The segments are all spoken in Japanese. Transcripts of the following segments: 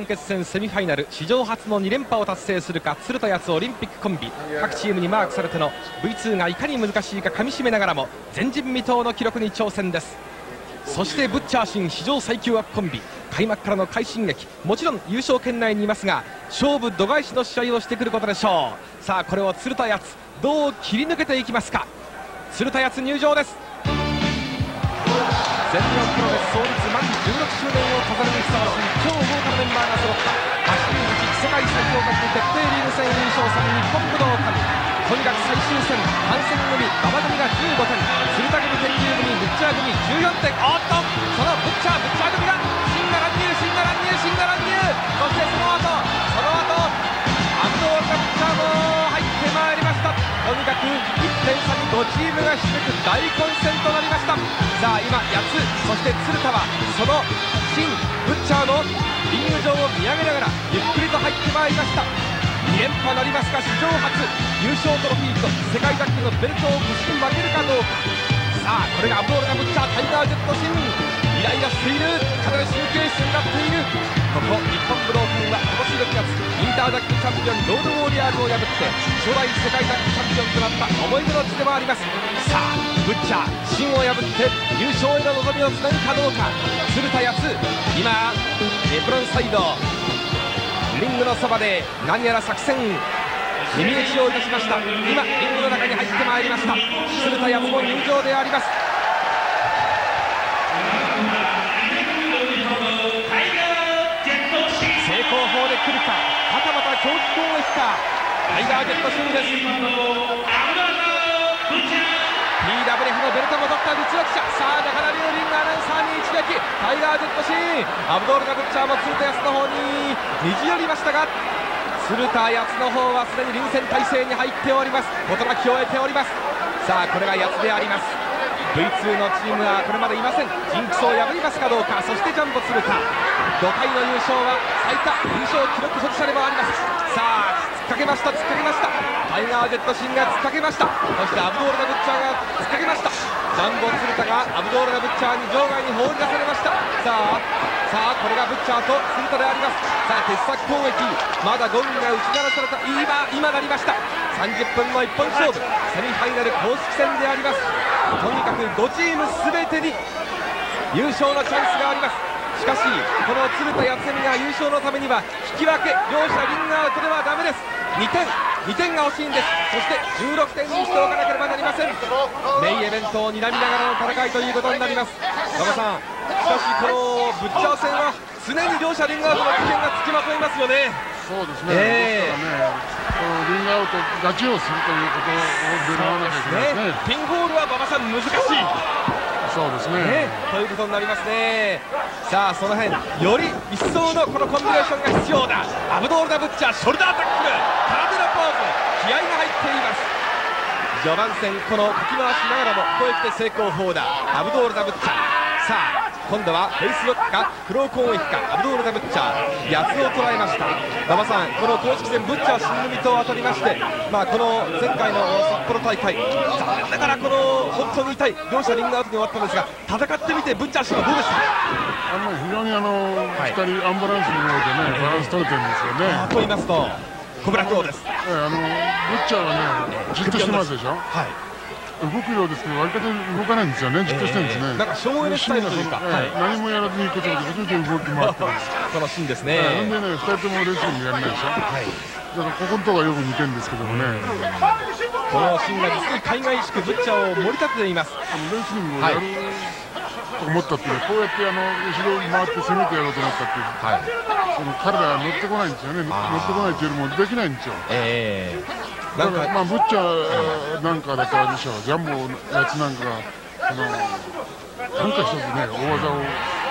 武道館決戦セミファイナル。史上初の2連覇を達成するか鶴田康オリンピックコンビ。各チームにマークされての V2 がいかに難しいかかみしめながらも前人未到の記録に挑戦です。そしてブッチャー新史上最強悪コンビ。開幕からの快進撃。もちろん優勝圏内にいますが勝負度外視の試合をしてくることでしょう。さあこれを鶴田康どう切り抜けていきますか？鶴田康入場です。全日本プロレス創立満16周年を飾るにふさわしいメンバーが揃った走り口世界最強格決定リーグ戦優勝戦日本武道館とにかく最終戦反戦組馬場組が15点鶴田組天竜組ブッチャー組14点おっとそのブッチャーブッチャー組が新が乱入新が乱入新が乱入そしてその後その後安藤キャッチャーも入ってまいりました。とにかく1点差に5チームがひしめく大混戦となりました。さあ今八つそして鶴田はそのくりと入ってまいました。2連覇なりますか史上初優勝トロフィーと世界ジャックのベルトを腰に負けるかどうか。さあこれがアブドールがブッチャタイガージェット新イライラしている。かなり神経質になっている。ここ日本武道館は今年6月インタージャックチャンピオンロードウォーリアーズを破って初代世界ジャックチャンピオンとなった思い出の地でもあります。さあブッチャー芯を破って優勝への望みをつなぐかどうか。鶴田康今エプロンサイド。リングのそばで何やら作戦。耳打ちをいたしました。今リングの中に入ってまいりました。鶴田康も入場であります。成功法で来るか。はたまた狂気攻撃かタイガージェットシューです。ブレフのベルトも取った実力者。さあ中田龍リングアナウンサーに一撃。タイガージェットシーンアブドールガブッチャーも鶴田康の方に虹寄りましたが鶴田康の方はすでに臨戦態勢に入っております。事なきを得ております。さあこれが八つであります。V2 のチームはこれまでいません。ジンクスを破りますかどうか。そしてジャンボ鶴田。5回の優勝は最多優勝記録保持者でもあります。さあ突っかけました突っかけました。タイガージェットシンが突っかけました。そしてアブドールナブッチャーが突っかけました。ジャンボ鶴田がアブドールナブッチャーに場外に放り出されました。さあさあこれがブッチャーと鶴田であります。さあ鉄柵攻撃。まだゴングが打ち鳴らされた。今今なりました。30分の一本勝負。セミファイナル公式戦であります。とにかく5チーム全てに優勝のチャンスがあります。しかしこの鶴田康美が優勝のためには引き分け両者リングアウトではダメです。2点2点が欲しいんです。そして16点にしておかなければなりません。メインイベントを睨みながらの戦いということになります。馬場さんしかしこのブッチャー戦は常に両者リングアウトの危険がつきまといますよねそうですね、えー、リングアウト勝ちをするということを狙わなきゃいけないですね。ピンホールは馬場さん難しい。そうですね、ね、ということになりますね。さあその辺より一層のこのコンビネーションが必要だアブドールダ・ブッチャーショルダータックル。空手のポーズ。気合が入っています。序盤戦このかき回しながらもここへ来て成功法だアブドールダ・ブッチャー。さあ今度はフェイスロックかクロー攻撃かアブドールダ・ブッチャー八つを捉えました。馬場さんこの公式戦ブッチャー新組と当たりましてまあこの前回の札幌大会残念ながらこの本当に痛い両者リングアウトに終わったんですが戦ってみてブッチャー氏はどうでした？あの非常にあの、はい、2人アンバランスのようでねバランス取れてるんですよね。と言いますと小倉京です、えあのブッチャーはねじっとしてますでしょ？はい動くようですけど割り方動かないんですよね。じっとしてるんですね、なんか省エネスタイルというか、何もやらずにこちらこちら動き回ってるんです楽しいんですね、ほんでね2人ともレスリングやらないでしょ、はい、だからここのとこはよく似てるんですけどもね、このシーンが実に海外式ブッチャーを盛り立てています。あのレスリングをやる、と思ったっていうこうやってあの後ろに回って攻めてやろうと思ったっていう、はい、その彼らが乗ってこないんですよね。乗ってこないっていうよりもできないんですよ、えーなんかまあブッチャーなんかだとあれでしょうジャンボのやつなんかがあのなんか一つね大技を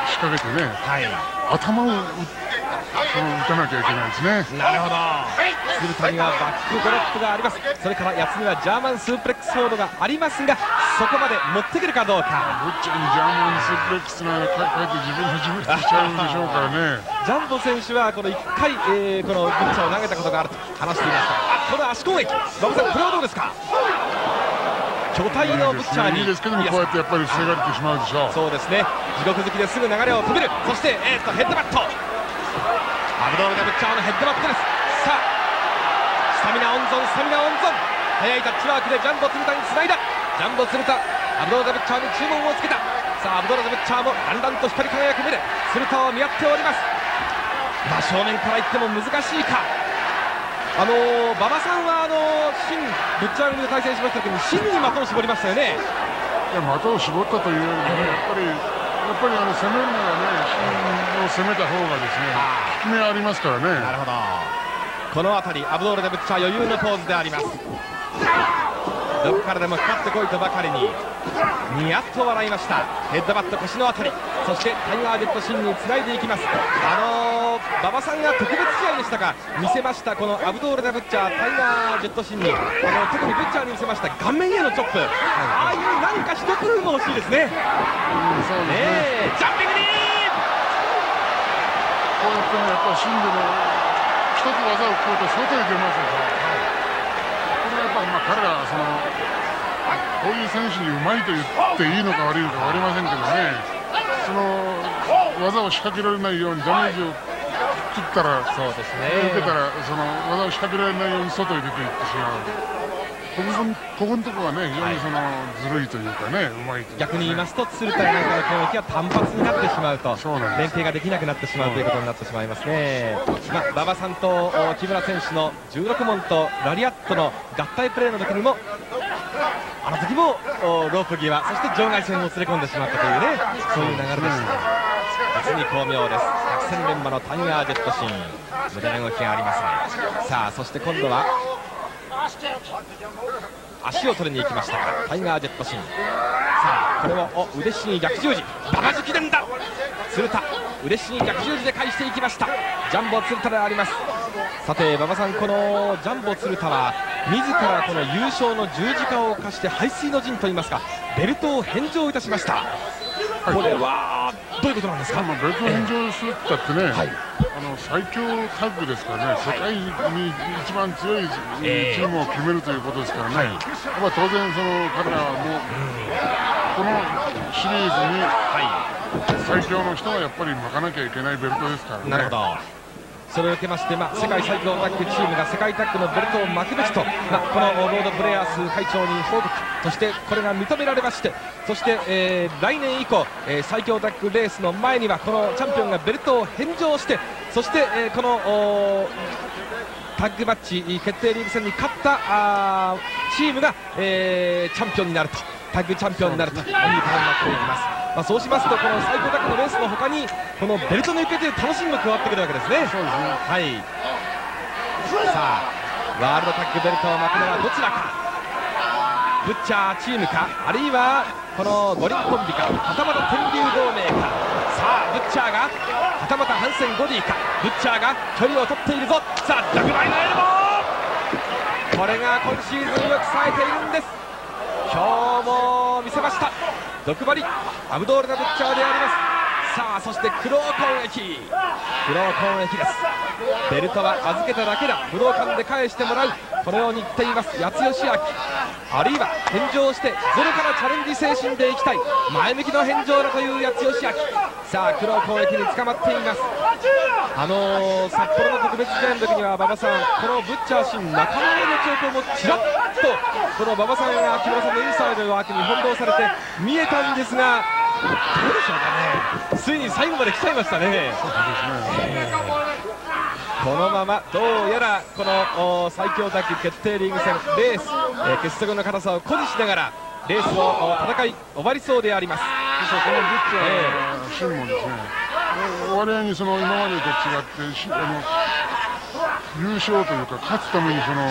仕掛けてね、はい、頭を打その打たなきゃいけないですね。なるほど鶴田にはバックドロップがあります。それから八つにはジャーマンスープレックスホールがありますがそこまで持ってくるかどうか。ブッチャーにジャーマンスープレックスがかえって自分の自分でしちゃうんでしょうからね。ジャンボ選手はこの1回、えー、このブッチャーを投げたことがあると話していました。この足攻撃馬場さんこれはどうですか？巨体のブッチャーにいいですけどもこうやってやっぱり防がれてしまうでしょう。そうですね。地獄好きですぐ流れを止める。そして、えー、とヘッドバットアブドール・ダブッチャーのヘッドバックです。さあスタミナ温存スタミナ温存。速いタッチワークでジャンボ鶴田につないだ。ジャンボ鶴田アブドール・ダブッチャーに注文をつけた。さあアブドール・ダブッチャーもだんだんと光り輝く目で鶴田を見合っております。まあ正面から言っても難しいか。あのー、馬場さんはあのー、新ブッチャー組で対戦しました時に新に的を絞りましたよね。いや的を絞ったというよりも、ね、やっぱりやっぱりあの攻めるのはね攻めた方がですね効き目ありますからね。なるほど。この辺りアブドール・デブッチャー余裕のポーズであります。どこからでもかかってこいとばかりにニヤッと笑いました。ヘッドバット腰の辺り。そしてタイガー・ジェットシンにつないでいきます。あのー、馬場さんが特別試合でしたが見せましたこのアブドール・ダブッチャータイガー・ジェットシンに。あの特にブッチャーに見せました顔面へのチョップ、はい、ああいう何か一工夫も欲しいですね、うん、そうですね。ジャンピングやっぱシンでも一つ技を食うと外へ出ますよねぱまあ彼らはそのこういう選手にうまいと言っていいのか悪いのか分かりませんけどね。その技を仕掛けられないようにダメージを切ったらそうです、ね、受けたらその技を仕掛けられないように外へ出ていってしまう。ここここのところはね非常にその、ずるいというかねうまい、ね、逆に言いますと鶴田なんかの攻撃は単発になってしまうと連携ができなくなってしまうということになってしまいますね、まあ、馬場さんと木村選手の16問とラリアットの合体プレーの時にもあの時もロープ際そして場外線を連れ込んでしまったというねそういう流れでした実に巧妙です百戦錬磨のタイガージェットシーン無駄な動きがありますがさあそして今度は足を取りに行きました。タイガージェットシン。さあこれをお腕しに逆十字。馬場直伝だ鶴田腕しに逆十字で返していきました。ジャンボ鶴田であります。さて馬場さんこのジャンボ鶴田は自らこの優勝の十字架を課して背水の陣といいますかベルトを返上いたしました。これはどういうことなんですか、まあ、ベルト返上するったってね、はい、あの最強タッグですからね、世界に一番強いチームを決めるということですからね、やっぱ当然、その彼らはもう、このシリーズに最強の人はやっぱり巻かなきゃいけないベルトですからね。それを受けまして、まあ、世界最強タッグチームが世界タッグのベルトを巻くべきと、まあ、このロードプレイヤース会長に報告そしてこれが認められましてそして、えー、来年以降、えー、最強タッグレースの前にはこのチャンピオンがベルトを返上してそして、えー、このタッグマッチ決定リーグ戦に勝ったあチームが、えー、チャンピオンになるとタッグチャンピオンになるということになっています。まあ、そうしますとこの最高タッグのレースの他にこのベルトの行方という楽しみも加わってくるわけですね。そうですね。はい。さあワールドタッグベルトを巻くのはどちらか。ブッチャーチームかあるいはこの五輪コンビかはたまた天竜同盟か。さあブッチャーがはたまたハンセン・ゴディか。ブッチャーが距離を取っているぞ。さあダグバイのエルボーこれが今シーズンよく冴えているんです。今日も見せました毒針。アブドール・がブッチャーであります。さあそしてクロー攻撃クロー攻撃です。ベルトは預けただけだ。武道館で返してもらう。このように言っています。八代義明あるいは返上してゼロからチャレンジ精神でいきたい。前向きの返上だという八代義明さあ黒攻撃に捕まっています。あのー、札幌の特別試合の時には馬場さんこのブッチャーシーン仲間への兆候もちらっとこの馬場さんが木村さんのインサイドの脇に翻弄されて見えたんですがどうでしょうかね。ついに最後まで来ちゃいましたね。そうですねこのままどうやらこの最強タッグ決定リーグ戦レース、えー、結束の硬さを誇示しながらレースを戦い終わりそうであります。このブッチャー、えー、ですね我々にその今までと違ってあの優勝というか勝つためにその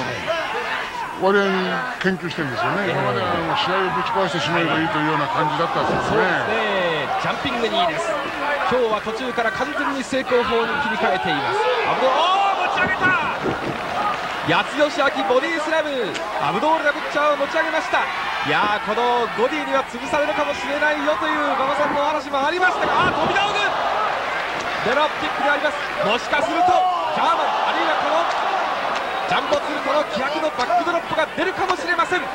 我々に研究してるんですよね、今までは試合をぶち壊してしまえばいいというような感じだったんですよね。ジャンピング2位です今日は途中から完全に成功法に切り替えています。アブドお持ち上げた。八代明ボディスラムアブドール・ダブッチャーを持ち上げました。いやこのゴディには潰されるかもしれないよという馬場さんのお話もありましたがあ飛び道具デロッピックであります。もしかするとジャーマンあるいはこのジャンボツルトの気迫のバックドロップが出るかもしれません。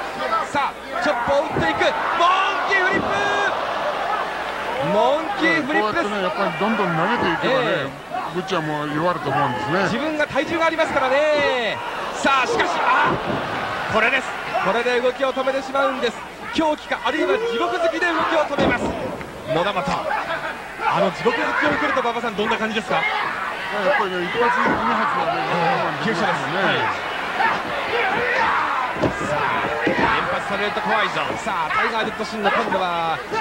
さあチョップを打っていく。モンキーフリップモンキーフリップです、ね、やっぱりどんどん投げていけばね、えー、ブッチャーも弱ると思うんですね。自分が体重がありますからね。さあしかしあこれです。これで動きを止めてしまうんです。狂気かあるいは地獄好きで動きを止めます。野田本あの地獄好きを受けると馬場さんどんな感じですか？やっぱりね一発二発はね急所です。ね、はい。さあ連発されると怖いぞ。さあタイガー・デッドシンの今度はス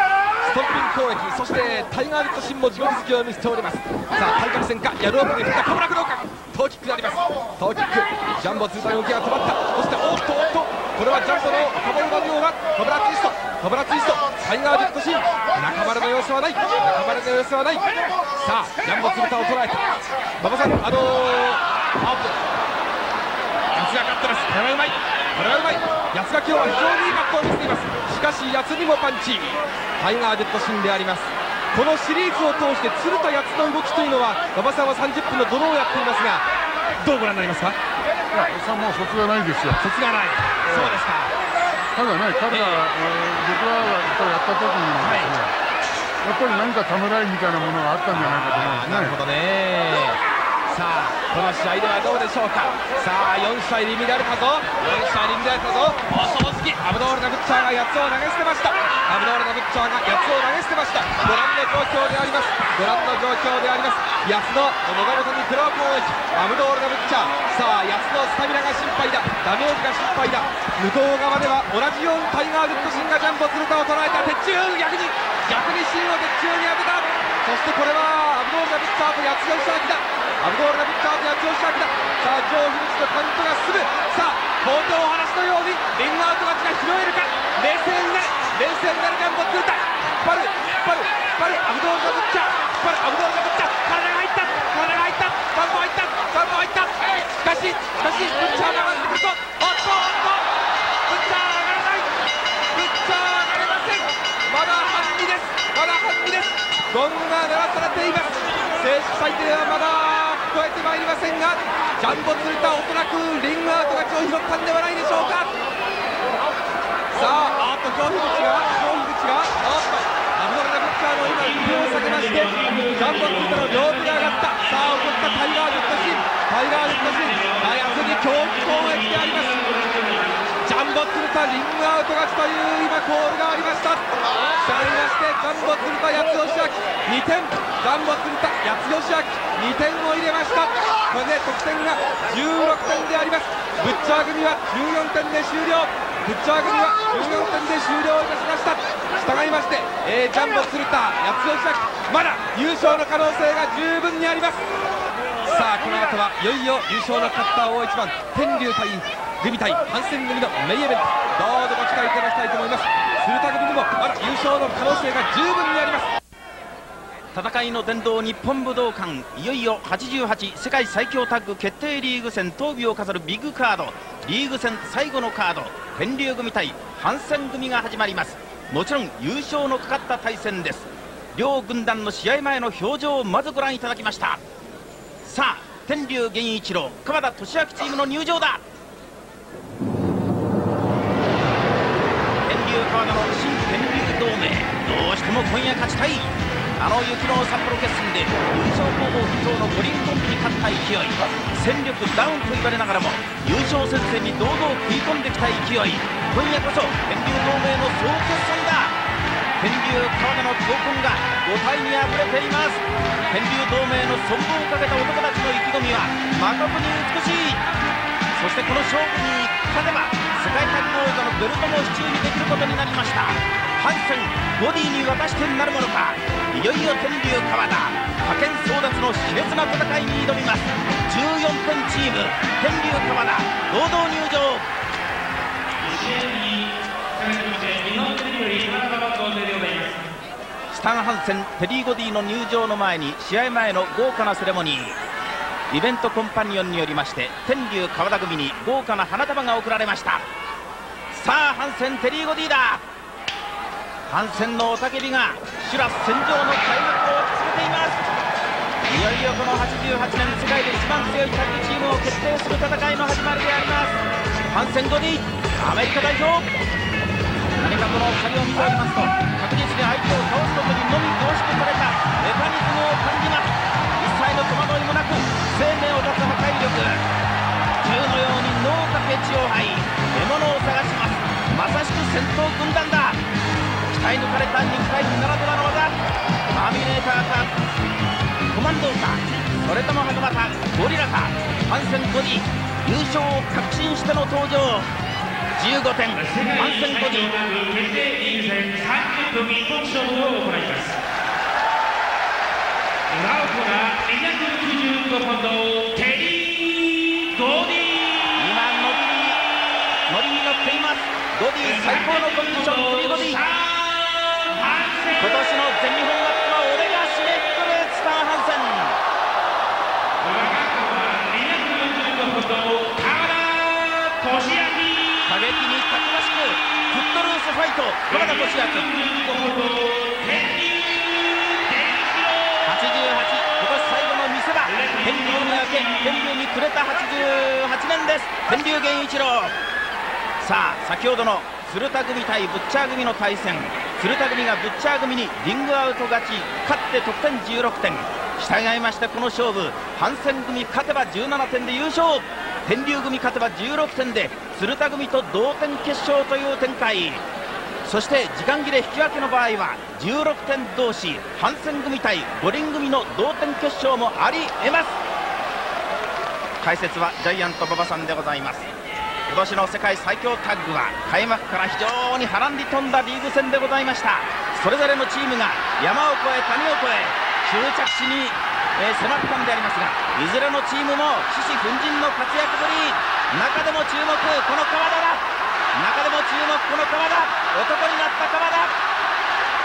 トッピン攻撃そしてタイガー・デッドシンも地獄好きを見せております。さあ対角線かやるオープンで振ったカムラクどうかトーキックであります。トーキックジャンボ通の動きが止まった。そしておっとおっと。これはジャンボのカボルバのようなコブラツイスト。コブラツイスト。タイガー・デッドシン中丸の様子はない。中丸の様子はない。さあジャンボ鶴田を捉えた。馬場さんあのー、アウト八が勝ってます。これはうまい。これはうまい。八が今日は非常にいい格好を見せています。しかし八にもパンチ。タイガー・デッドシーンであります。このシリーズを通して鶴田八つの動きというのは馬場さんは30分のドローをやっていますがどうご覧になりますか？いやさんも卒がないですよ。卒がない、えー、そうですか。ただね彼が、えー、僕らがやった時にはい、やっぱり何かためらいみたいなものがあったんじゃないかと思いますね。なるほどねさあこの試合ではどうでしょうか。さあ4試合で乱れたぞ。4試合で乱れたぞ。お正直アブドールナブッチャーが8つを投げ捨てました。アブドールナブッチャーが8つを投げ捨てました。ご覧の状況であります。ご覧の状況であります。8つの野田元にクロー攻撃アブドールナブッチャー。さあ8つのスタミナが心配だ。ダメージが心配だ。向こう側では同じようにタイガー・グッドシンがジャンプするかを捉えた鉄柱逆に逆に芯を鉄柱に当てた。そしてこれはアブドールナブッチャーと八つ吉明だアブドールナ・ビッカーと八吉明ださあジョー・ヒルチのカウントが進む。さあ好投を話のようにリングアウト勝ちが拾えるか。冷静になる冷静になるジャンボツータ引っ張る。引っ張る。引っ張る。アブドールナ・ブッチャー引っ張る。アブドールナ・ブッチャー体が入った。体が入った。3本入った。3本入った。しかししかしブッチャーが上がってくるとおっとおっとブッチャー上がらないブッチャー上がれませんまだ半身ですまだ半身ですゴングが鳴らされています正式裁定はまだ聞こえてまいりませんがジャンボ鶴田おそらくリングアウト勝ちを拾ったんではないでしょうか。さああっと上樋口が上樋口があっとアブドルナ・ブッカーの今腕を下げましてジャンボ鶴田の両手が上がった。さあ怒ったタイガー・ジェットシン。タイガー・ジェットシン操り狂気攻撃であります。ャンボ鶴田リングアウト勝ちという今コールがありました。したがしてジャンボ鶴田八つ吉明2点ジャンボ鶴田八つ吉明2点を入れました。これで得点が16点であります。ブッチャー組は14点で終了。ブッチャー組は14点で終了いたしました。従いまして、えー、ジャンボ鶴田八つ吉まだ優勝の可能性が十分にあります。さあこの後はいよいよ優勝の勝った大一番天竜対組対反戦組のメインイベントどうぞご期待いただきたいと思います。鶴田組にもまだ優勝の可能性が十分にあります。戦いの殿堂日本武道館いよいよ88世界最強タッグ決定リーグ戦闘技を飾るビッグカードリーグ戦最後のカード天竜組対反戦組が始まります。もちろん優勝のかかった対戦です。両軍団の試合前の表情をまずご覧いただきました。さあ天竜源一郎川田俊明チームの入場だ。も今夜勝ちたい。あの雪の札幌決戦で優勝候補筆頭の五輪コンビに勝った勢い。戦力ダウンと言われながらも優勝戦線に堂々食い込んできた勢い。今夜こそ天竜同盟の総決戦だ。天竜川田の闘魂が5体にあふれています。天竜同盟の存亡をかけた男たちの意気込みは誠に美しい。そしてこの勝負に勝てば世界タッグ王座のベルトも手中にできることになりました。ハンセンボディに渡してなるものか。いよいよ天竜川田派遣争奪の熾烈な戦いに挑みます。14点チーム天竜川田合同入場。スタン・ハンセンテリー・ゴディの入場の前に試合前の豪華なセレモニー。イベントコンパニオンによりまして天竜川田組に豪華な花束が贈られました。さあハンセンテリー・ゴディだ反戦の雄たけびがシュラス戦場の開幕を告げています。いよいよこの88年世界で一番強いタッグチームを決定する戦いの始まりであります。反戦後にアメリカ代表。何かこの2人を見ておりますと確実に相手を倒すことにのみ凝縮されたメカニズムを感じます。一切の戸惑いもなく生命を出す破壊力。銃のように脳かけ血を吐い獲物を探します。まさしく戦闘軍団だ。鍛え抜かれた肉体ならではの技ターミネーターかコマンドーかそれともはたまたゴリラか反戦5時優勝を確信しての登場15点反戦5時30分一本勝負を行います裏をコナー295ポンドテリー・ゴディ今伸びに乗りに乗っています。ゴディ最高のコンディションテリー・ゴディ。年の全日本枠は俺が締めくくるスター・ハンセン過激にたくましくフットルースファイト原田俊明88今年最後の見せ場天竜に明け天竜にくれた88年です天竜源一郎さあ先ほどの鶴田組対ブッチャー組の対戦。鶴田組がブッチャー組にリングアウト勝ち勝って得点16点。従いましてこの勝負反戦組勝てば17点で優勝。天竜組勝てば16点で鶴田組と同点決勝という展開。そして時間切れ引き分けの場合は16点同士反戦組対五輪組の同点決勝もありえます。解説はジャイアント馬場さんでございます。今年の世界最強タッグは開幕から非常に波乱に富んだリーグ戦でございました。それぞれのチームが山を越え谷を越え執着しに、えー、迫ったんでありますがいずれのチームも獅子奮迅の活躍ぶり中でも注目この川田だ。中でも注目この川田。男になった川田。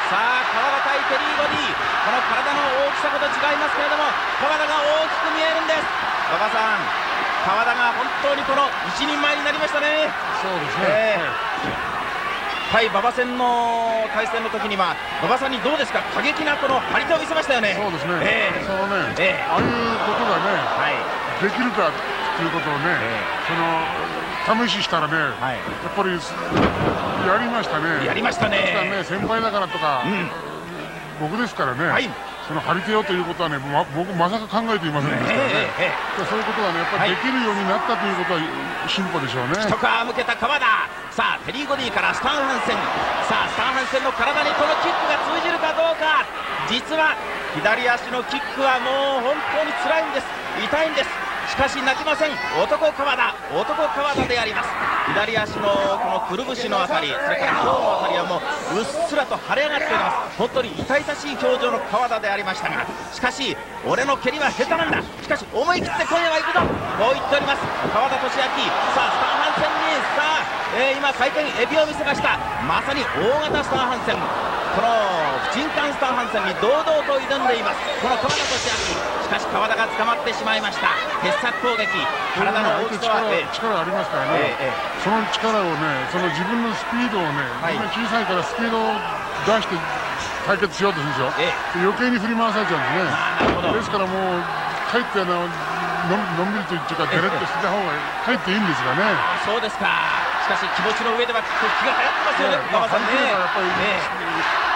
さあ川田対テリー・ボディ。この体の大きさほど違いますけれども川田が大きく見えるんです。馬場さん川田が本当にこの一人前になりましたね。そうですね、えーはい。対馬場戦の対戦の時には馬場さんにどうですか？過激なこの張り手を見せましたよね。そうですね、えー、そのね、えー、ああいうことがね、はい、できるかということをね、えー、その試ししたらね、はい、やっぱりやりましたね。やりましたね。ね。先輩だからとか、うん、僕ですからね、はいその張り手よということはね、ま、僕まさか考えていませんでしたね、えーえー、そういうことがねやっぱりできるようになったということは進歩でしょうね。一皮向けた川田。さあテリー・ゴディからスタン・ハンセン。さあスタン・ハンセンの体にこのキックが通じるかどうか。実は左足のキックはもう本当に辛いんです。痛いんです。しかし泣きません。男川田。男川田であります左足のこのくるぶしの辺りそれから頬のあたりはもううっすらと腫れ上がっております。本当に痛々しい表情の川田でありましたがしかし俺の蹴りは下手なんだ。しかし思い切って今夜は行くぞ。こう言っております。川田俊明。さあスターハンセンにさあ、えー、今回転エビを見せました。まさに大型スターハンセン。この不沈艦スターハンセンに堂々と挑んでいます。この川田俊明。しかし川田が捕まってしまいました。傑作攻撃。体の大きさは、え力ありますからね、えー、その力をねその自分のスピードをね、はい、小さいからスピードを出して解決しようとするでしょ、えー、余計に振り回されちゃうんですね。ですからもうかえってあののんびりというかデレッとしてた方がかえっていいんですがね。そうですかしかし気持ちの上では気が流行ってますよねね、やっぱり、えー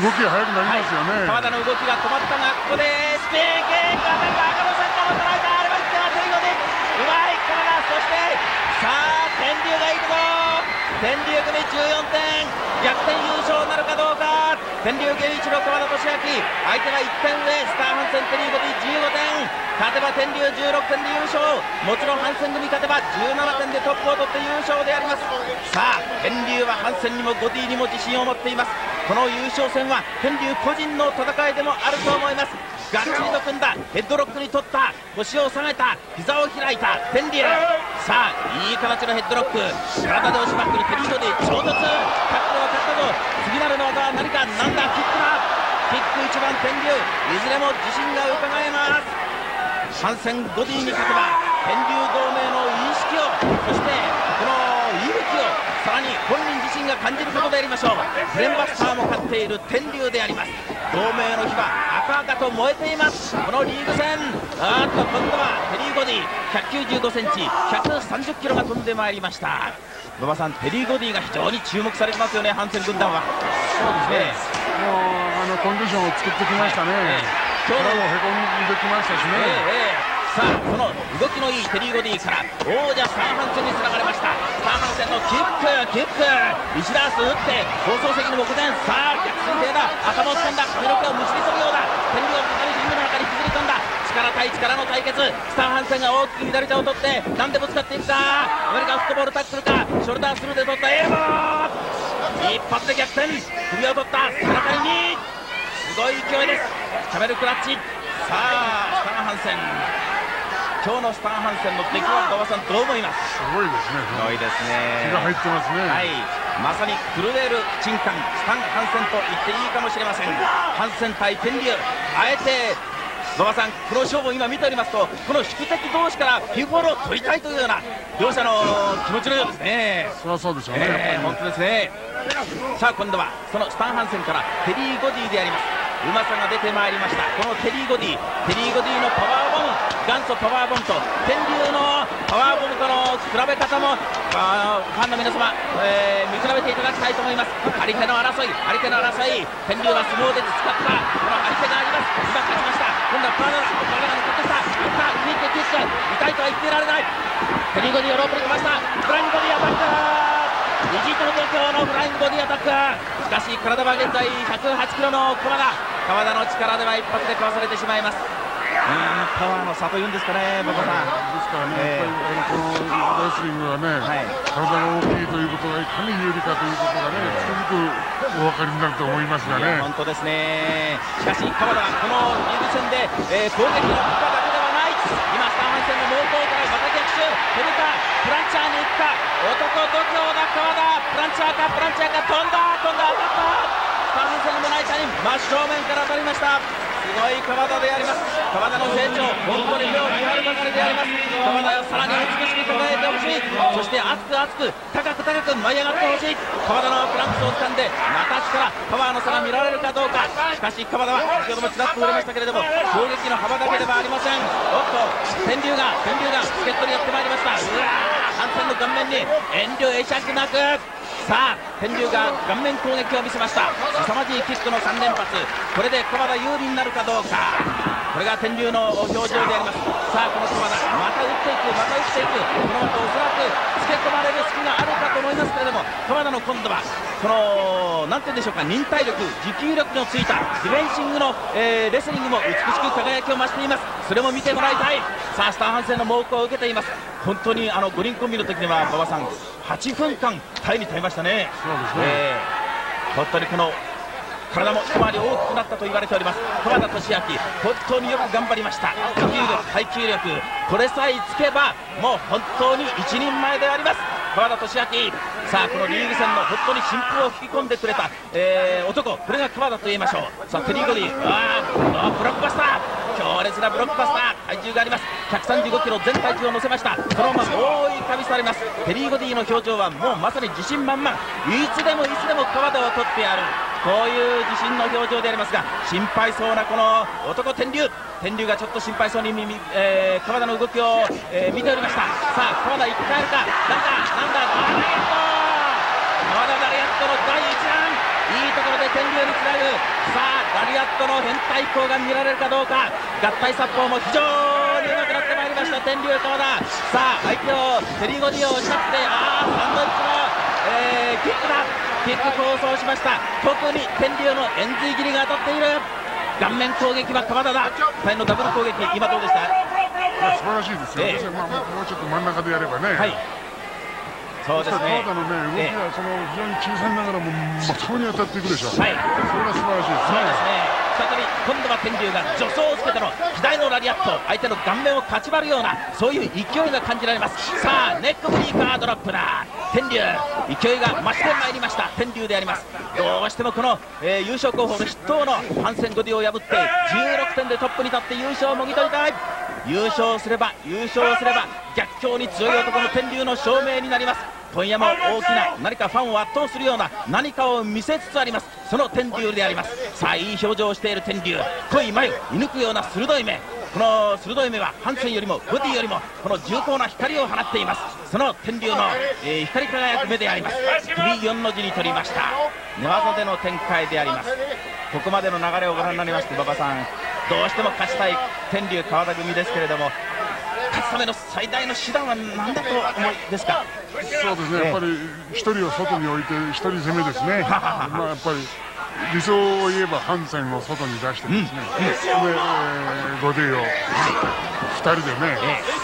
動きが速くなりますよね、はい、川田の動きが止まったがここでスピンキック当たった赤のセンターも捉えた。あれは1点はテリゴでうまい川田そしてさあ天竜がいくぞ天竜組14点天竜源一郎川田俊明相手は1点上スターハンセンテリーボディ15点。勝てば天竜16点で優勝。もちろんハンセン組勝てば17点でトップを取って優勝であります。さあ天竜はハンセンにもゴディにも自信を持っています。この優勝戦は天竜個人の戦いでもあると思います。がっちりと組んだヘッドロックに取った腰を下げた膝を開いた天竜。さあいい形のヘッドロック。体で押しまくるテリードで衝突角度を勝ったぞ次なるの技は何かなんだキックだキック1番天竜いずれも自信がうかがえます参戦ゴディに勝てば天竜同盟の意識をそしてこの勇気をさらに本人身が感じることでありましょう。ブレンバスターも勝っている天竜であります。同盟の火は赤々と燃えています。このリーグ戦。あーっと今度はテリー・ゴディ。195センチ。130キロが飛んでまいりました。馬場さんテリー・ゴディが非常に注目されてますよねハンセン軍団は。そうですね。もうあのコンディションを作ってきましたね、えー、今日もへこんできましたしね、えーえーさあその動きのいいテリー・ゴディから王者スターハンセンにつながれました。スターハンセンのキックキック石田ス打って放送席に目前さあ逆水平だ。頭をつかんだ。髪の毛をむしり取るようだ。天竜が再びリングの中に引きずり込んだ。力対力の対決。スターハンセンが大きく左手を取って何でも使っていくかアメリカンフットボールタックルか。ショルダースルーで取ったエーボー一発で逆転。首を取った。背中にすごい勢いです。キャメルクラッチ。さあスターハンセン今日のスタンハンセンの出来は馬場さんどう思います？すごいですね。すごいですね。気が入ってますね。はい。まさに震える珍冠スタンハンセンと言っていいかもしれません。ハンセン対天竜あえて馬場さんこの勝負を今見ておりますとこの宿敵同士からフィフォールを取りたいというような両者の気持ちのようですね。そりゃそうでしょうね、えー、本当ですね。さあ今度はそのスタンハンセンからテリー・ゴディでありますうまさが出てまいりました。このテリー・ゴディ。テリー・ゴディのパワーボム。元祖パワーボムと。天竜のパワーボムとの比べ方もファンの皆様、えー、見比べていただきたいと思います。張り手の争い。張り手の争い。天竜は相撲で使った。この張り手があります。今勝ちました。今度はパーナラパーナラが残ってきた。打った。キックキック痛いとは言ってられない。テリー・ゴディをロープに来ました。フライングボディアタック。意地と度胸のフライングボディアタック。しかし体は現在108キロの駒田川田の力では一発でかわされてしまいますパワーの差というんですかね、馬場さん。ですからね、えー、やっぱりこのレスリングはね、はい、体が大きいということがいかに有利かということがね、つくづくお分かりになると思いますがね。本当ですね。しかし、川田、このリーグ戦で、えー、攻撃の負荷だけではない。今、スターハンセンの猛攻からまた逆襲。飛ぶか、プランチャーに行くか。男度胸だ、川田。プランチャーか、プランチャーか、飛んだ、飛んだ、当たった。スターハンセンの胸板に真正面から当たりました。すごい川田であります。川田の成長本当に目を見張るばかりであります。川田をさらに美しく輝いてほしい。そして熱く熱く高く高く舞い上がってほしい。川田のフランクスを掴んでまた力パワーの差が見られるかどうか。しかし川田は先ほどもちらっと触れましたけれども攻撃の幅だけではありません。おっと天竜が天竜が助っ人にやってまいりました。反戦の顔面に遠慮会釈なく。さあ天竜が顔面攻撃を見せました。凄まじいキックの3連発。これで駒田有利になるかどうか。これが天竜の表情であります。さあこの駒田また打っていくまた打っていく。この後おそらくつけ込まれる隙があるかと思いますけれども駒田の今度はこのなんて言うんでしょうか忍耐力持久力のついたディフェンシングの、えー、レスリングも美しく輝きを増しています。それも見てもらいたい。さあスターハンセンの猛攻を受けています。本当にあの五輪コンビの時には馬場さん8分間耐えに耐えましたね。そうですね、えー、本当にこの体も一回り大きくなったと言われております。川田俊明本当によく頑張りました。持久力耐久力。これさえつけばもう本当に一人前であります。川田俊明。さあこのリーグ戦の本当に新風を吹き込んでくれた、えー、男。これが川田と言いましょう。さあテリー・ゴディああブロックバスター。強烈なブロックバスター。体重があります。135キロ全体重を乗せました。そのまま覆いかびされます。テリー・ゴディの表情はもうまさに自信満々。いつでもいつでも川田を取ってやる。こういう自信の表情でありますが心配そうなこの男天竜。天竜がちょっと心配そうに耳、えー、川田の動きを、えー、見ておりました。さあ川田生き返るか。なんだなんだダイエット。川田ダイエットの第1弾。いいところで天竜につなぐ。さあダリアットの変態行が見られるかどうか。合体殺法も非常にうまくなってまいりました。天竜川田さあ相手をテリゴディを押し勝ってああサンドイッチの、えー、キックだ。キック構想しました。特に天竜の円髄切りが当たっている。顔面攻撃は川田だ。2のダブル攻撃今どうでした？素晴らしいですよ、えー、まあ、もうちょっと真ん中でやればね、はい、そうですね。川田のね動きがその非常に小さいながらもまともに当たっていくでしょう、はい、それが素晴らしいですね。今度は天竜が助走をつけての左のラリアット相手の顔面をかち割るようなそういう勢いが感じられます。さあネックブリーカードロップだ。天竜勢いが増してまいりました。天竜であります。どうしてもこの、えー、優勝候補の筆頭のハンセンゴディを破って16点でトップに立って優勝をもぎ取りたい。優勝すれば優勝すれば逆境に強い男の天竜の証明になります。今夜も大きな何かファンを圧倒するような何かを見せつつあります。その天竜であります。さあいい表情をしている天竜。濃い眉射抜くような鋭い目。この鋭い目はハンセンよりもボディよりもこの重厚な光を放っています。その天竜の、えー、光り輝く目であります。首4の字に取りました。寝技での展開であります。ここまでの流れをご覧になりまして馬場さんどうしても勝ちたい天竜川田組ですけれども勝つための最大の手段は何だと思いですか？そうですね、やっぱり1人を外に置いて1人攻めですね。まあやっぱり理想を言えばハンセンを外に出してですね、うん、で、えー、ゴディを2人でね、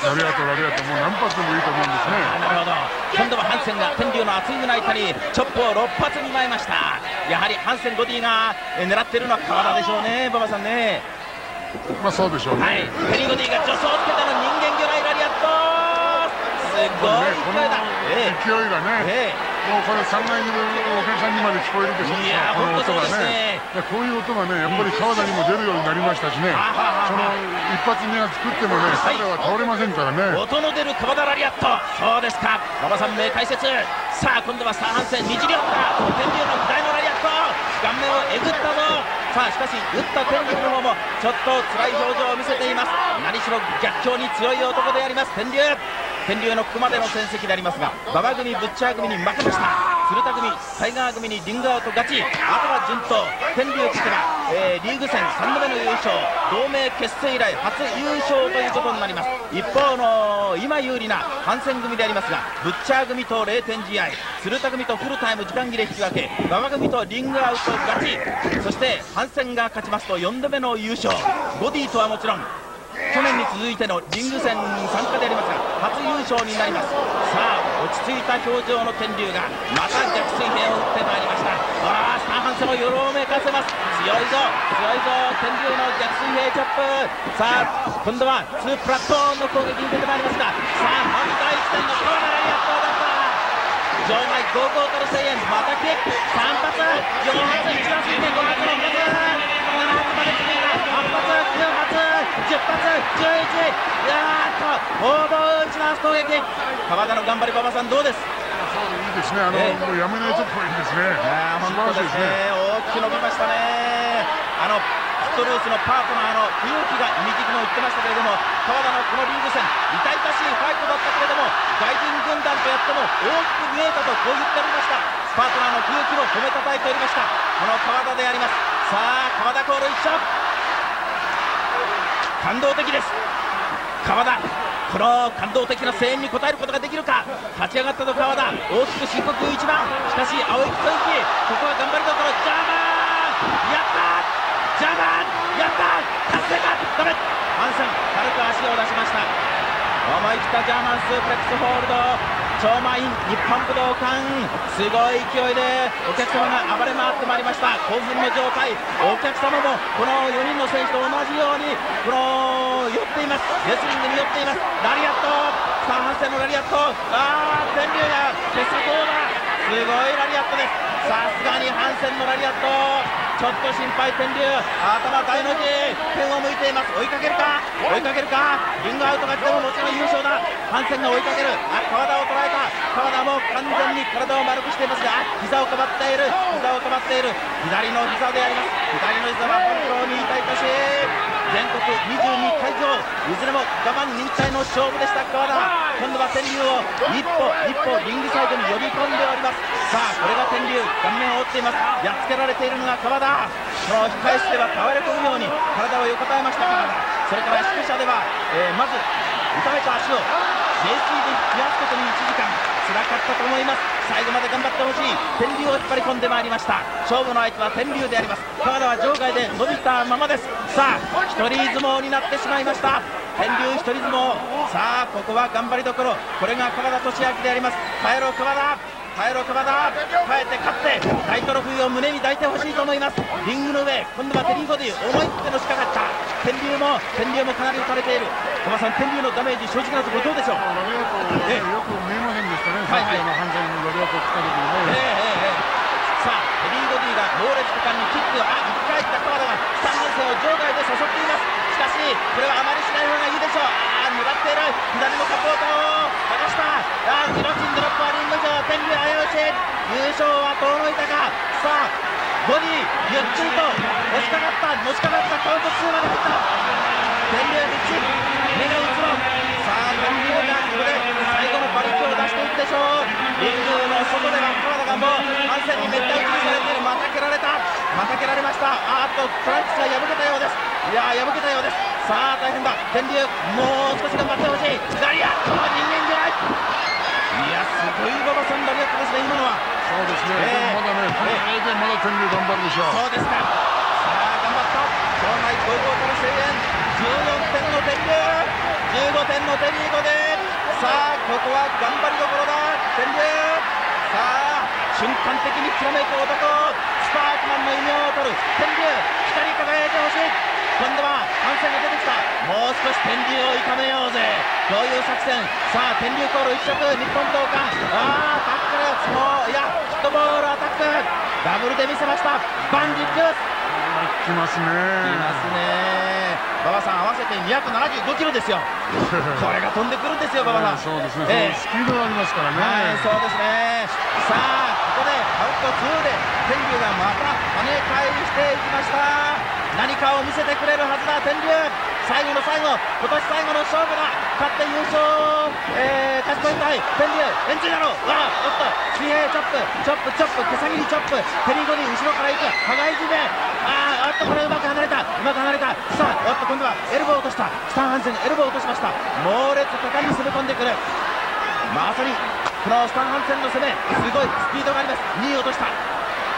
ラリアとラリアともう何発でもいいと思うんですね。なるほど。今度はハンセンが天竜の厚い胸板にチョップを6発にまいました。やはりハンセンゴディが狙っているのは川田でしょうね馬場さんね。まあそうでしょうね、はい、ペリゴディが助走をつけたのトすごい。勢いがね、えーもうこれ3階にお客さんにまで聞こえるでしょういやこの音がね。こういう音がねやっぱり川田にも出るようになりましたしね、その一発目が作ってもね、彼は倒れませんからね。音の出る川田ラリアット。そうですか。馬場さん名解説。さあ今度はスターハンセンにじり寄った。天竜の左のラリアット。顔面をえぐったぞ。さあしかし打った天竜の方もちょっと辛い表情を見せています。何しろ逆境に強い男であります天竜天竜のここまでの戦績でありますが馬場組ブッチャー組に負けました。鶴田組タイガー組にリングアウト勝ち。あとは順当。天竜勝てば、えー、リーグ戦3度目の優勝。同盟結成以来初優勝ということになります。一方の今有利な反戦組でありますがブッチャー組と0点試合。鶴田組とフルタイム時間切れ引き分け。馬場組とリングアウト勝ち。そして反戦が勝ちますと4度目の優勝。ボディとはもちろん去年に続いてのリング戦参加でありますが初優勝になります。さあ落ち着いた表情の天竜がまた逆水平を打ってまいりました。ああスターハンセもよろめかせます。強いぞ強いぞ天竜の逆水平チョップ。さあ今度は2プラットフォーンの攻撃に出てまいりますがさあまず第1戦のコーナーラリアットだった。場内ゴーゴーとる声援またキック3発4発1発2 5発6発。10発11やーっとオーバー打ちます攻撃川田の頑張り馬場さんどうですそういいですねあの、えー、もうやめないといいですね本当ですね大きく伸びましたねあのフットルースのパートナーの冬木が右も言ってましたけれども川田のこのリング戦痛々しいファイトだったけれども外人軍団とやっても大きく見えたとこう言っておりましたパートナーの冬木も褒めたたえておりましたこの川田でありますさあ川田コール一緒。感動的です。川田この感動的な声援に応えることができるか。立ち上がったと川田。大きく深呼吸1番。しかし青木一息ここは頑張りどころ。ジャーマン!やった!ジャーマン!やった!達成か!ダメ!ハンセン軽く足を出しました。思い切ったジャーマンスープレックスホールド。超満員日本武道館。すごい勢いでお客様が暴れ回ってまいりました。興奮の状態。お客様もこの4人の選手と同じようにこの寄っています。レスリングに寄っています。ラリアット。さあ反戦のラリアット。ああ天竜が結束オーナーすごいラリアットです。さすがにハンセンのラリアット。ちょっと心配天竜頭大の字。剣を向いています。追いかけるか？追いかけるか？リングアウトが来てももちろん優勝だ。ハンセンが追いかけるあ川田を捉えた。川田も完全に体を丸くしていますが膝をかばっている。膝をかばっている。左の膝であります。左の膝は本当に痛々しい全国22会場。いずれも我慢忍耐の勝負でした川田。今度は天竜を一歩一歩リングサイドに呼び込んます。さあこれが天竜。顔面を覆っています。やっつけられているのが川田この控え室では倒れ込むように体を横たえました川田それから宿舎では、えー、まず痛めた足を冷水で冷やすことに1時間辛かったと思います。最後まで頑張ってほしい。天竜を引っ張り込んでまいりました。勝負の相手は天竜であります。川田は場外で伸びたままです。さあ一人相撲になってしまいました。天竜一人相撲。さあここは頑張りどころ。これが川田俊明であります。帰ろう川田。帰ろう川田。帰って勝ってタイトル冬を胸に抱いてほしいと思います。リングの上今度はテリーボディ思い切ってのしかかった。天竜も天竜もかなり打たれている。小川さん天竜のダメージ正直なところどうでしょう？よく見えませんでしたね、はいの反対にロリアコ来た時にね、えーえーえー、さあテリーボディが猛烈果敢にキック。あ生き返った川田がスタンハンセンを場外で誘っていますしかしこれはあまりしない方がいいでしょうああ粘っている左のサポートを離したあギロチンドロップはリング上天竜早打ち優勝は遠のいたかさあボディゆっくりと押しかかった押しかかったカウント2まで入った天竜道目が打つのさあ天竜がここで出していくでしょうリングの外では川田がもうハンセンにめった打ちにされている。また蹴られた。また蹴られました。あーっとトランクスが破けたようです。いやー破けたようです。さあ大変だ。天竜もう少し頑張ってほしい。左や人間じゃない。いやすごい馬場さんラリアットですね今のは。そうですね、えー、まだね、このでまだ天竜頑張るでしょう。そうですか。さあ頑張った。場内5号から声援。14点の天竜。15点のテリーゴでさあここは頑張りどころだ天竜さあ瞬間的にきらめく男スパークマンの異名を取る天竜光り輝いてほしい。今度は反戦が出てきた。もう少し天竜を痛めようぜ。どういう作戦さあ天竜コール一色。日本武道館ああタックル。もういやフットボールアタック。ダブルで見せましたバンディックスきますね。きますね。馬場さん合わせて275キロですよ。これが飛んでくるんですよ馬場さん、そうですね、えー、スピードがありますからね。はいそうですね。さあここでアウト2で天竜がまた跳ね返していきました何かを見せてくれるはずだ天竜最後の最後今年最後の勝負だ勝って優勝、えー、勝ち取りたい天竜エンジンだろうわあおっと水平チョップチョップチョップ手先にチョップペリゴに後ろから行く羽交い締めああおっとこれうまく離れたうまく離れたさあおっと今度はエルボー落としたスタンハンセンエルボー落としました猛烈果敢に攻め込んでくるまさにこのスタンハンセンの攻めすごいスピードがあります2位落とした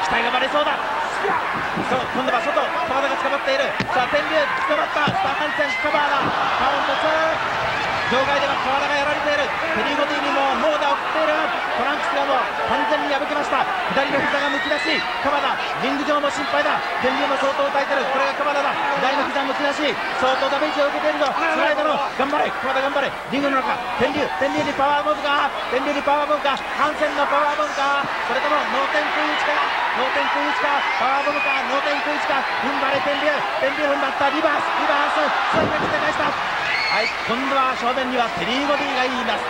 期待がバレそうだそう今度は外高田が捕まっている。さあ天竜捕まった。下半戦カバーだカウント2場外では川田がやられている。ペリーゴティにも猛打を振っている。トランクスがもう完全に破けました。左の膝がむき出し。川田リング上も心配だ。天竜も相当耐えてる。これが川田だ。左の膝むき出し。相当ダメージを受けているぞ。スライドの頑張れ。川田頑張れ。リングの中。天竜天竜にパワーボムか。天竜にパワーボムか。ハンセンのパワーボムか。それとも脳天空打ちか。脳天空打ちか。パワーボムか。脳天空打ちか。踏ん張れ天竜。天竜踏ん張った。リバース。リバース。それが来て返した。はい今度は正面にはテリー・ゴディがいます。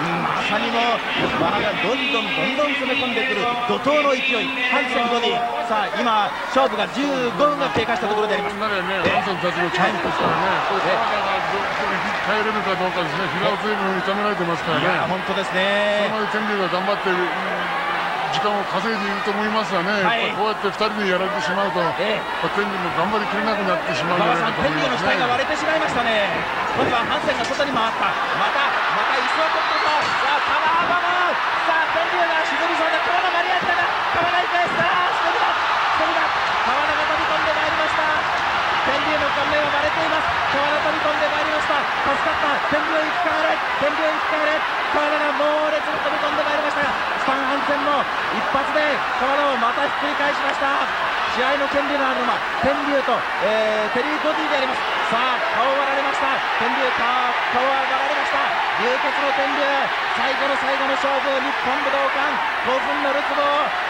まさにもう馬がどんどんどんどん攻め込んでくる怒涛の勢いハンセン・ゴディ。さあ今勝負が15分が経過したところであります。なねハンセンたちのチャンスですからね。耐え。れるかどうかですね膝を随分痛められてますからね本当ですねそれまで天竜が頑張って時間を稼いでいると思いますがね、はい、こうやって2人でやられてしまうと、ええ、天理も頑張りきれなくなってしまうんじゃないかと思います、ね、天理の死体が割れてしまいましたね。今度はハンセンが外に回ったまたまた椅子を取ったぞ。さあパワーバムさあ天竜が沈みそうだ川田間に合ったが川田返し。た捨てるだ捨てるだ川田が飛び込んでまいりました。天竜の顔面は割れています。川田飛び込んでまいりました天竜生き返れ天竜生き返れ川田が猛烈に飛び込んでまいりました。がスタンハンセンの一発で川田をまたひっくり返しました。試合の権利のある馬天竜と、えー、テリー・コディでありますさあ顔を割られました。天竜顔は割られました。流血の天竜最後の最後の勝負日本武道館興奮のるつぼ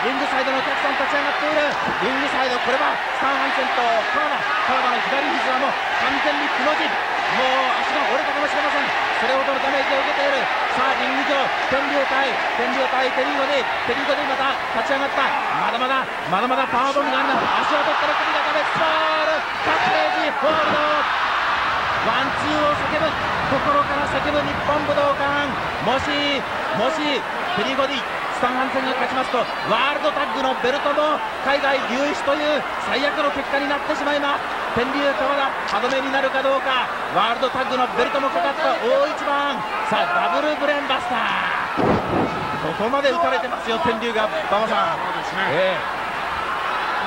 リングサイドのお客さん立ち上がっているリングサイドこれはスタンハンセンと川田川田の左肘はも完全にくの字。もう足が折れたかもしれません。それほどのダメージを受けている。さあリング上。天竜対天竜対テリーゴでテリーゴでまた立ち上がった。まだまだまだまだパワーボムがあるな。足を取ったら首がダメスポールカッテージホールドワンツーを叫ぶ心から叫ぶ日本武道館もしもしテリーゴディスタンハンセンが勝ちますとワールドタッグのベルトも海外流出という最悪の結果になってしまいます天竜川田歯止めになるかどうか。ワールドタッグのベルトもかかった。大一番。さあダブルブレーンバスター。ここまで打たれてますよ天竜が。馬場さん。そうですね、えー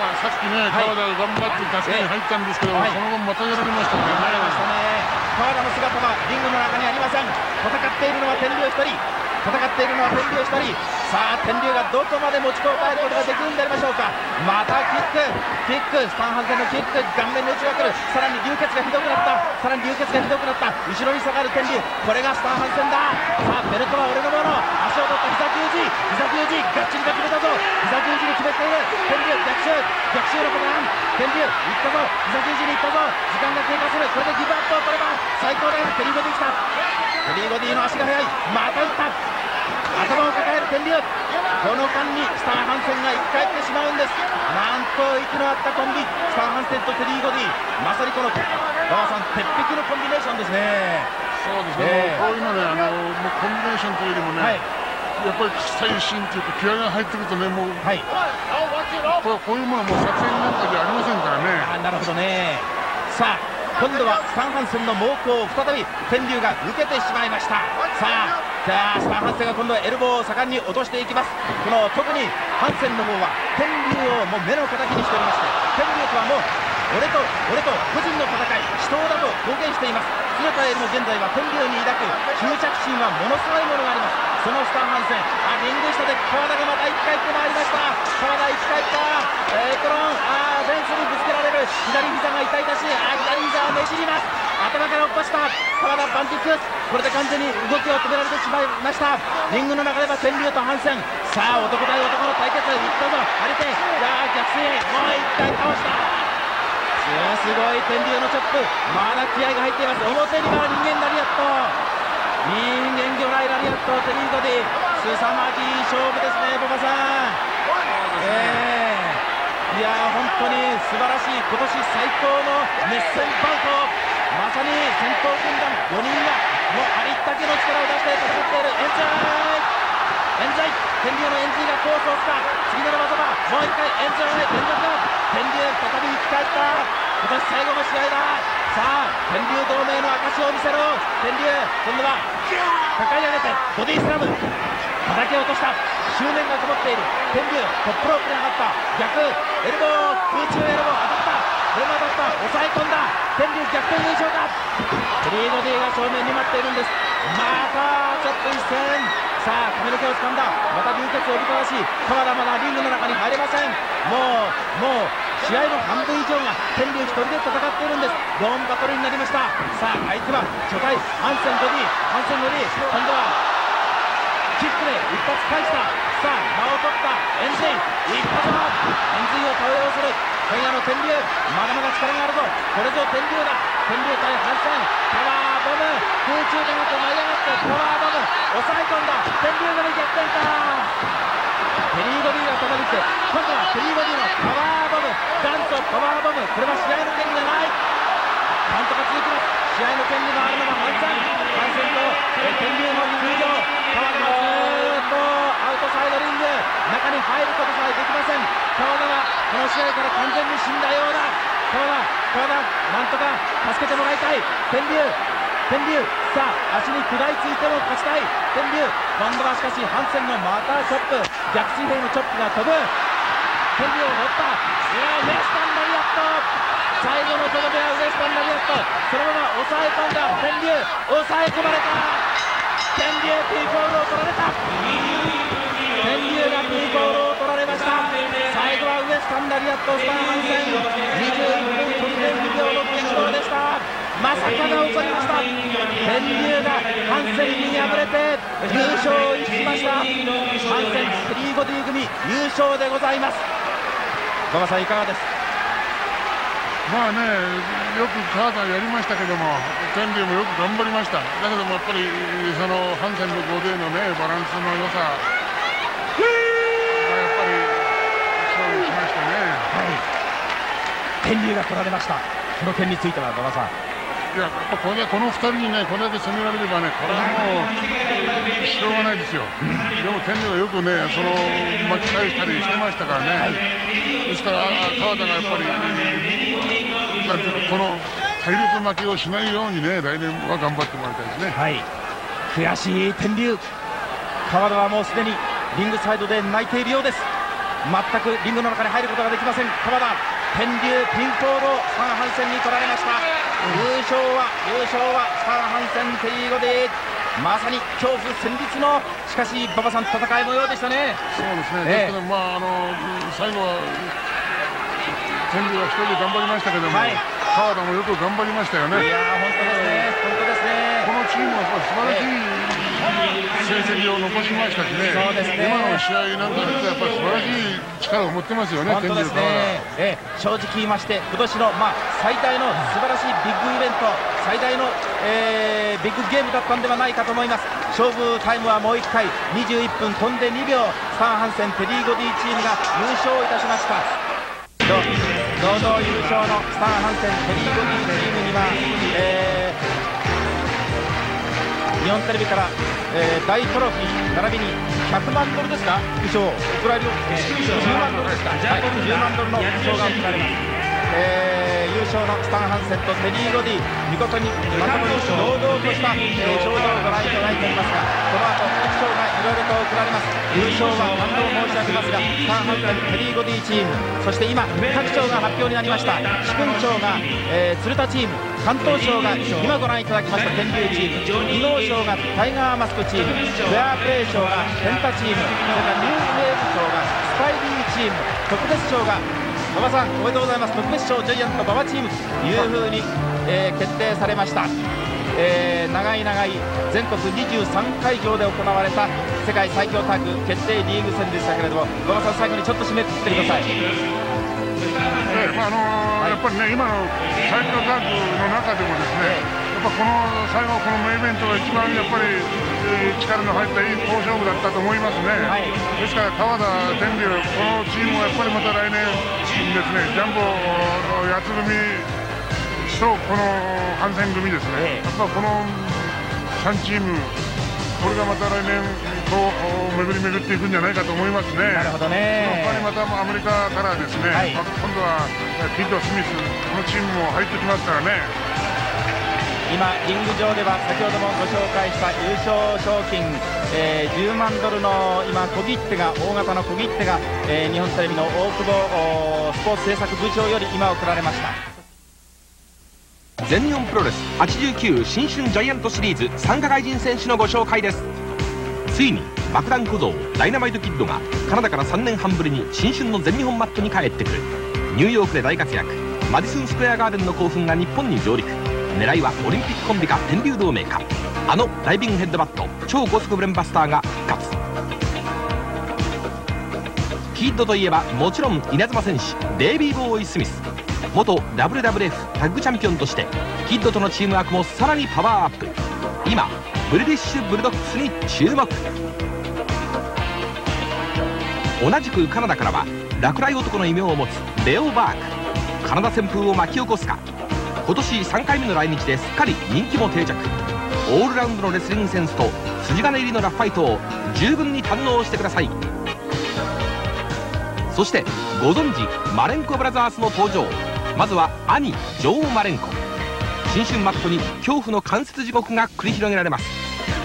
まあ、さっきね、川田が頑張って助けに入ったんですけど、はい、その後またやられましたね。やられましたね。川田の姿はリングの中にありません。戦っているのは天竜一人。戦っているのは天竜一人さあ天竜がどこまで持ちこたえることができるんでありましょうか。またキック。キックスタンハンセンのキック顔面に打ちが来るさらに流血がひどくなった。さらに流血がひどくなった。後ろに下がる天竜。これがスタンハンセンだ。さあベルトは俺のもの。足を取った膝十字膝十字がっちりと決めたぞ。膝十字に決めている。天竜逆襲。逆襲のパターン天竜行ったぞ。膝十字に行ったぞ。時間が経過する。これでギブアップを取れば最頭だテリー・ゴディ来た。テリー・ゴディの足が速い。また打った。頭を抱える天竜。この間にスター・ハンセンが生き返ってしまうんです。なんと息の合ったコンビ。スター・ハンセンとテリー・ゴディ。まさにこの馬場さん鉄壁のコンビネーションですね。そうですね、えー、こういうのねあのもうコンビネーションというよりもね、はい。やっぱり最新っていうか気合が入ってくるとねもう、はい、ここういうものはもう作戦なんかじゃありませんからね。あなるほどね。さあ今度はスタンハンセンの猛攻を再び天竜が受けてしまいました。さあさあスターハンセンが今度はエルボーを盛んに落としていきます。この特にハンセンの方は天竜をもう目の敵にしておりまして天竜とはもう俺と俺と個人の戦い死闘だと公言しています姿よりも現在は天竜に抱く執着心はものすごいものがありますそのスタンハンセンあリング下で川田がまた1回ってまいりました川田1回ったエプロンあフェンスにぶつけられる左膝が痛々しいあ左膝をねじります頭から落っこした川田バンティックこれで完全に動きを止められてしまいましたリングの中では天竜とハンセンさあ男対男の対決いったぞ張り手じゃあ逆水もう1回倒したすごい天竜のチョップまだ気合が入っています。表には人間ラリアット人間魚雷ラリアットテリードで凄まじい勝負ですねボバさん、いや本当に素晴らしい今年最高の熱戦バウトまさに戦闘軍団4人がもうありったけの力を出して戦っているエンジャイエンジャイ。天竜のエンジンがコースをした次なる技はもう一回エンジャイ連続だ。天竜再び生き返った。今年最後の試合だ。さあ天竜同盟の証を見せろ。天竜今度は抱え上げてボディスラム。叩き落とした。執念がこもっている。天竜トップロープに上がった。逆エルボー空中エルボー当たった。これも当たった。抑え込んだ。天竜逆転優勝かリーボディが正面に待っているんです。またちょっと一戦。さあ髪の毛を掴んだまた流血をぶたわし川田まだリングの中に入れません。もうもう試合の半分以上が天竜1人で戦っているんです。ローンバトルになりました。さあ相手は初回ハンセンボディハンセンボディ今度はキックで一発返した。さあ間を取った。エンジン一発はエンジンを倒れをする天竜まだまだ力があるぞ。これぞ天竜だ。天竜対阪神パワーボム。空中でもって舞い上がってパワーボム。抑え込んだ。天竜が逆転かペリー・ボディがたまりて今度はペリー・ボディのパワーボム。元祖パワーボム。これは試合の権利がない。なんとか続きます試合の権利があるのはハンセンハンセンと天竜の球場川田がずっとアウトサイドリング中に入ることさえできません川田がこの試合から完全に死んだようだ川田川田なんとか助けてもらいたい天竜天竜さあ足に食らいついても勝ちたい天竜今度はしかしハンセンのまたチョップ逆水平のチョップが飛ぶ天竜を乗ったいやウエスタンラリアット。最後のとどめはウエスタンラリアットそのまま抑え込んだ天竜抑え込まれた天竜ピーコールを取られた。天竜がピーコールを取られました。最後はウエスタンラリアットスターハンセン21分22秒の決勝でしたまさかが起こりました天竜がハンセンに敗れて優勝を逸しましたハンセンスリーボディ組優勝でございます。馬場さんいかがですまあね、よく川田やりましたけども、天竜もよく頑張りました、だけどもやっぱりそのハンセンとゴデーの、ね、バランスの良さがやっぱり勝利しましたね。はい、天竜が取られました、この点については馬場さん。いやこれこの2人にねこれだけ攻められればねこれはもうしょうがないですよ、でも天理はよくねその巻き返したりしてましたからね、ですから川田がやっぱりこの体力負けをしないようにね来年は頑張ってもらいたいですね。はい。悔しい天竜。川田はもうすでにリングサイドで泣いているようです。全くリングの中に入ることができません。川田。天竜ピンコード。3半戦に取られました。優勝は優勝はスターハンセンテリーゴでまさに恐怖戦慄のしかし馬場さん戦い模様でしたね。そうですね、えー、まああの最後は天竜は一人で頑張りましたけども、はい、川田もよく頑張りましたよね。いや本当ですね。本当ですね。このチームは素晴らしい成績を残しましたしね、今の試合なんかやっぱり素晴らしい力力を持ってますよね、本当ですね、えー、正直言いまして、今年の、まあ、最大の素晴らしいビッグイベント、最大の、えー、ビッグゲームだったんではないかと思います、勝負タイムはもう1回、21分飛んで2秒、スタン・ハンセン、テリー・ゴディチームが優勝いたしました。堂々優勝のスタン・ハンセン、テリー・ゴディチームには、えー、日本テレビから、えー、大トロフィー並びに100万ドルですか、優勝送られる、10万ドルですか、はい、10万ドルの優勝が送られます。えー、優勝のスタン・ハンセンとテリー・ゴディ見事にまともに堂々とした、えー、表情をご覧いただいておりますがこの後副賞がいろいろと贈られます優勝は感動申し上げますがスタン・ハンセンテリー・ゴディチームそして今各賞が発表になりました主勲賞が、えー、鶴田チーム関東賞が今ご覧いただきました天竜チーム技能賞がタイガーマスクチームフェアプ。レー賞がペンタチームそれからニューウェーブ賞がスパイリーチーム特別賞が馬場さんおめでとうございます。特別賞ジャイアント馬場チーム。というふうに、えー、決定されました、えー、長い長い全国23会場で行われた世界最強タッグ決定リーグ戦でしたけれども馬場さん最後にちょっと締めくくってください。えーまああのーはい、やっぱりね今の最強タッグの中でもですね、やっぱこの最後このメイベントが一番やっぱり、えー、力の入ったいい好勝負だったと思いますね、はい、ですから川田天竜このチームはやっぱりまた来年ですねジャンボの八つ組とこの反戦組ですね、やっぱこの3チームこれがまた来年こう巡り巡っていくんじゃないかと思いますね。なるほどね。やっぱりまたアメリカからですね、はい、今度はピッド・スミスこのチームも入ってきますからね。今、リング上では先ほどもご紹介した優勝賞金、えー、10万ドルの今、小切手が大型の小切手が、えー、日本テレビの大久保スポーツ制作部長より今送られました。全日本プロレス89新春ジャイアントシリーズ参加外人選手のご紹介です。ついに爆弾小僧ダイナマイトキッドがカナダから3年半ぶりに新春の全日本マットに帰ってくる。ニューヨークで大活躍。マディスンスクエアガーデンの興奮が日本に上陸。狙いはオリンピックコンビか天竜同盟か。あのダイビングヘッドバット超高速ブレンバスターが復活。キッドといえばもちろん稲妻戦士デイビー・ボーイ・スミス。元 WWF タッグチャンピオンとしてキッドとのチームワークもさらにパワーアップ。今ブリティッシュ・ブルドックスに注目。同じくカナダからは落雷男の異名を持つレオ・バーク。カナダ旋風を巻き起こすか。今年3回目の来日ですっかり人気も定着。オールラウンドのレスリングセンスと筋金入りのラフファイトを十分に堪能してください。そしてご存知マレンコブラザーズの登場。まずは兄ジョー・マレンコ。新春マットに恐怖の関節地獄が繰り広げられます。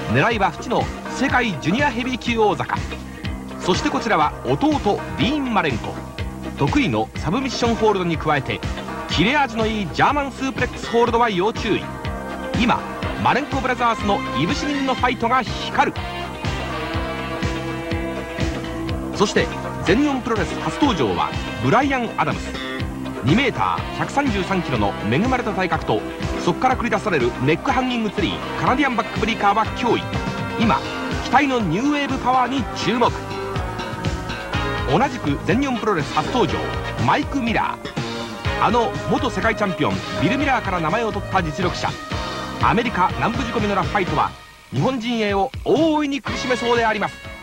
狙いは縁の世界ジュニアヘビー級王坂そしてこちらは弟ディーン・マレンコ。得意のサブミッションホールドに加えて切れ味のいいジャーマンスープレックスホールドは要注意。今マレンコブラザーズのいぶし銀のファイトが光る。そして全日本プロレス初登場はブライアン・アダムス。2m133kg の恵まれた体格とそこから繰り出されるネックハンギングツリーカナディアンバックブリーカーは脅威。今期待のニューウェーブパワーに注目。同じく全日本プロレス初登場マイク・ミラー。あの元世界チャンピオンビル・ミラーから名前を取った実力者。アメリカ南部仕込みのラフファイトは日本陣営を大いに苦しめそうであります。